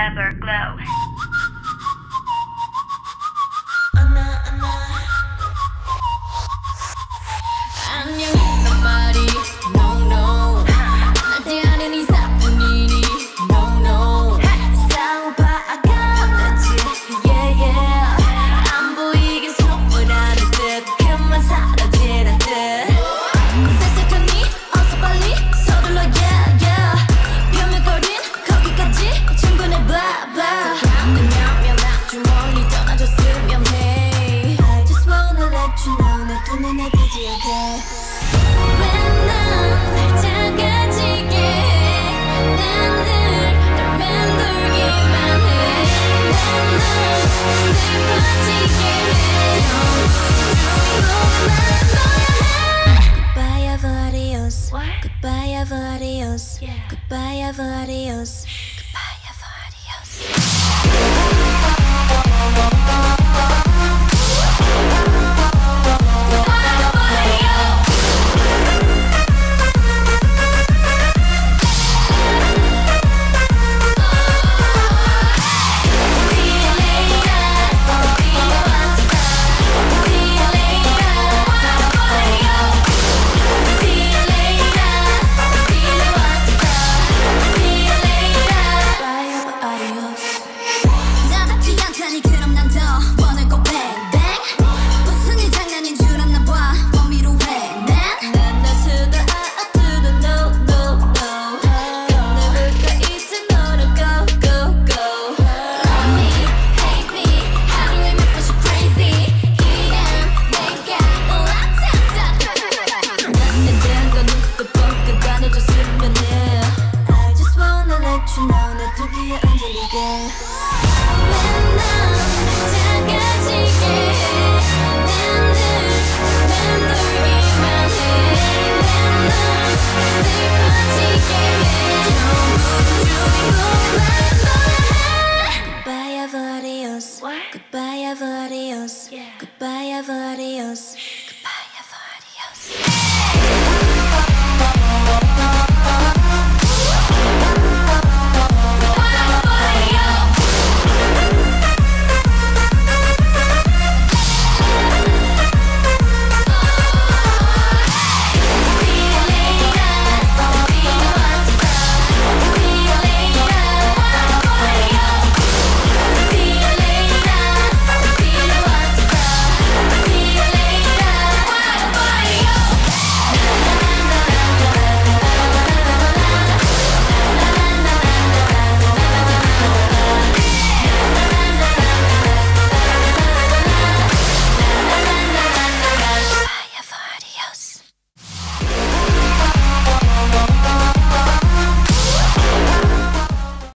ever glow. 안 Goodbye, adios. Goodbye, adios. Goodbye, adios. Yeah. Goodbye, adios.